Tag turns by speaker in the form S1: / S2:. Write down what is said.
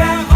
S1: Yeah.